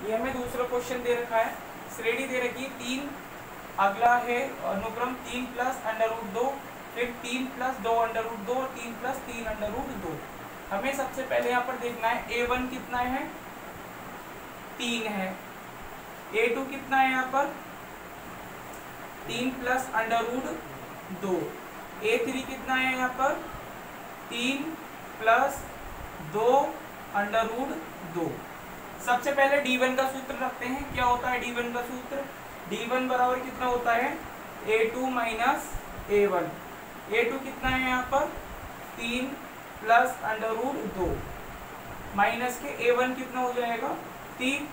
ये हमें दूसरा क्वेश्चन दे रखा है। श्रेणी दे रखी है तीन। अगला है अनुक्रम तीन प्लस अंडर रूट दो, फिर तीन प्लस दो अंडर रूट दो तीन प्लस तीन अंडर रूट दो। हमें सबसे पहले यहाँ पर देखना है ए वन कितना है? तीन है। ए टू कितना है यहाँ पर? तीन प्लस अंडर रूट दो। ए थ्री कितना है यहाँ पर? तीन प्लस दो अंडर रूट दो। सबसे पहले डी वन का सूत्र रखते हैं। क्या होता है डी वन का सूत्र? डी वन बराबर कितना होता है? A two minus A one A two कितना है यहाँ पर? तीन प्लस अंडर रूट दो। माइनस के ए वन कितना हो जाएगा? तीन।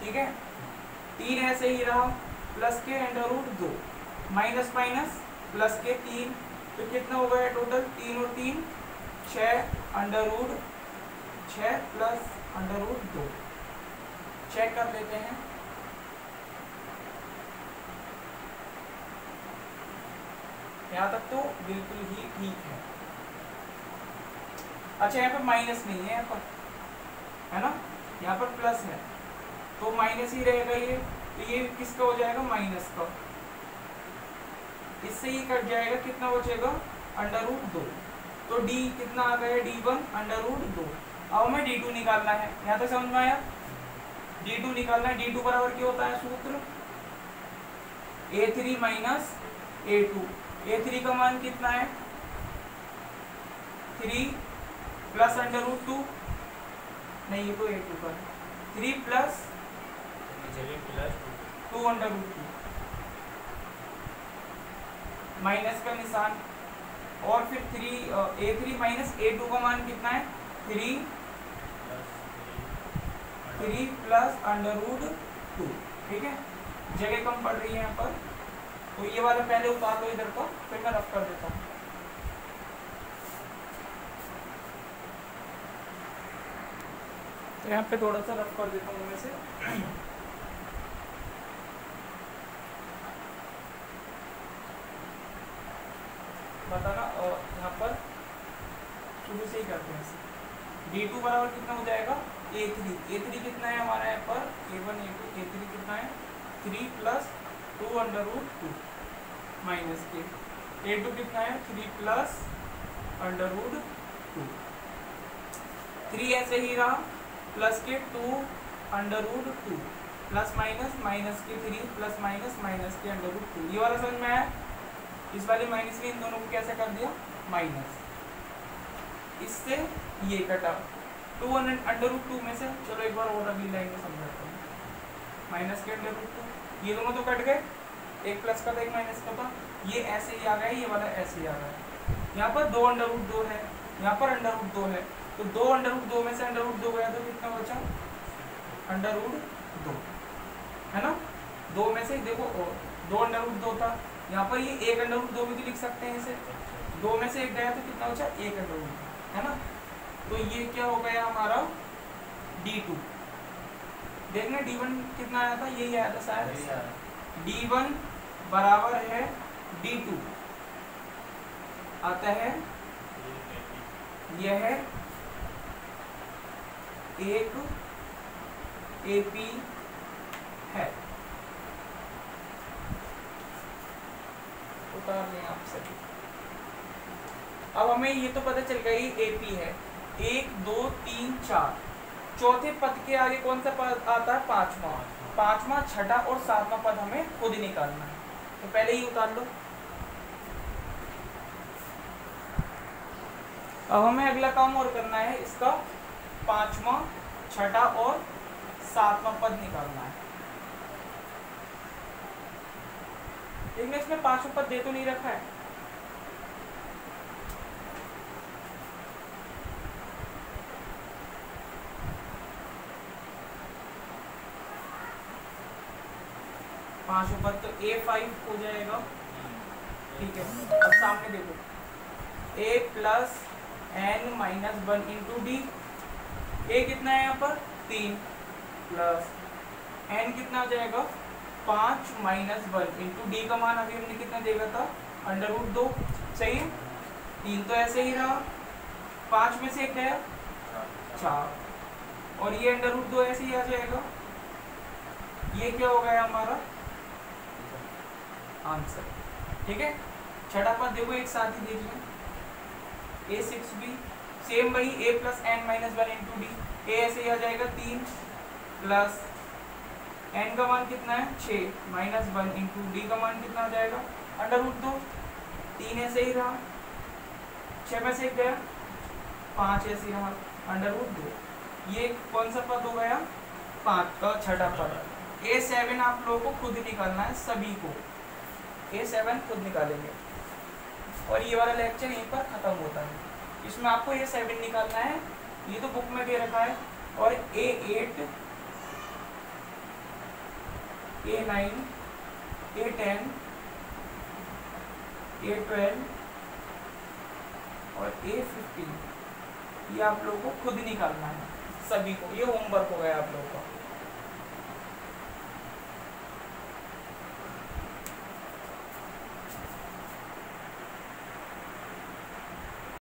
ठीक है? तीन ऐसे ही रहा। प्लस के अंडर रूट दो। माइनस माइनस प्लस के तीन। तो कितना हो गया टोटल तीन और तीन। छः अंडर रूट छः प्लस अंडर रूट दो। चेक कर लेते हैं। यहाँ तक तो बिल्कुल ही ठीक है। अच्छा यहाँ पर माइनस नहीं है, यहाँ पर, है ना? यहाँ पर प्लस है। तो माइनस ही रहेगा ये। तो ये किसका हो जाएगा? माइनस का। इससे ही कट जाएगा, कितना बचेगा? अंडर रूट दो। तो डी कितना आ गया? डी वन अंडर रूट दो। अब हमें डी टू निकालना है। यहाँ तक समझ में आया? डी टू निकालना है। डी टू बराबर क्या होता है सूत्र? A three minus A two A three का मान कितना है? Three plus under root two नहीं, ये तो ए टू का three plus two under root two minus का निशान। और फिर three A three minus A two का मान कितना है? Three three plus under root two ठीक है? जगह कम पड़ रही है यहाँ पर। तो ये वाला पहले उतार लो इधर को, फिर मैं रफ कर देता हूँ। तो यहाँ पे थोड़ा सा रफ कर देता हूँ से बताना और यहाँ पर शुरू से ही करते हैं डी टू बराबर कितना हो जाएगा? ए थ्री ए थ्री कितना है हमारा यहाँ पर? A one A two A three कितना है? Three plus two under root two minus के ए टू कितना है? Three plus under root two three ऐसे ही रहा प्लस के two under root two plus minus minus के थ्री प्लस माइनस माइनस के अंडर रूट टू ये वाला समझ में आया? इस वाले माइनस के इन दोनों को कैसे कर दिया? माइनस इससे ये कटा। टू अंडर रूट टू में से, चलो एक बार और अगली लाइन में समझाता हूँ। माइनस के अंडर रूट टू ये दोनों तो कट गए। एक प्लस का था, एक माइनस का था। ये ऐसे ही आ गया, ये वाला ऐसे ही आ गया। यहाँ पर दो अंडर रूट दो है, यहाँ पर अंडर रूट दो है। तो दो अंडर रूट दो में से अंडर रूट दो गया तो कितना बचा? अंडर रूट दो है ना? दो में से, देखो दो अंडर रूट दो था। यहाँ पर ये एक अंडर रूट दो भी तो लिख सकते हैं इसे। दो में से एक गया तो कितना बचा? एक अंडर रूट है ना? तो ये क्या हो गया हमारा? डी टू देखना डी वन कितना आया था? यही आया था शायद? डी वन बराबर है डी टू आता है? यह है एक ए पी है। उतार लें आप सभी। अब हमें ये तो पता चल गया ये एपी है। एक, दो, तीन, चार। चौथे पद के आगे कौन सा पद आता है? पांचवा। पांचवा, छठा और सातवां पद हमें खुद निकालना है। तो पहले ही उतार लो। अब हमें अगला काम और करना है। इसका पांचवा, छठा और सातवां पद निकालना है। लेकिन इसमें पांचवा पद दे तो नहीं रखा है। पाँच ऊपर तो ए फाइव हो जाएगा। ठीक है, अब सामने देखो। A plus N minus one into D A कितना है यहाँ पर? तीन प्लस एन कितना हो जाएगा? पाँच माइनस वन इंटू डी का मान अभी हमने कितना देखा था? अंडर रूट दो। सही है? तीन तो ऐसे ही रहा। पाँच में से एक गया चार। और ये अंडर रूट दो ऐसे ही आ जाएगा। ये क्या हो गया हमारा? आंसर। ठीक है? छठा पद देखो एक साथ ही देख लें। ए सिक्स बी सेम वही A plus N minus one into D A ऐसे ही आ जाएगा तीन प्लस एन का मान कितना है? छ माइनस वन इंटू डी का मान कितना आ जाएगा? अंडर रूट दो। तीन ऐसे ही रहा। छः में से गया। पाँच ऐसे ही रहा। अंडर रूट दो। ये कौन सा पद हो गया? पाँच का छठा पद ए सेवन आप लोगों को खुद निकालना है, सभी को। ए सेवन खुद निकालेंगे। और ये वाला लेक्चर यहीं पर ख़त्म होता है। इसमें आपको ए सेवन निकालना है, ये तो बुक में दे रखा है, और A eight A nine A ten A twelve और ए फिफ्टीन ये आप लोगों को खुद निकालना है। सभी को। ये होमवर्क हो गया आप लोगों का।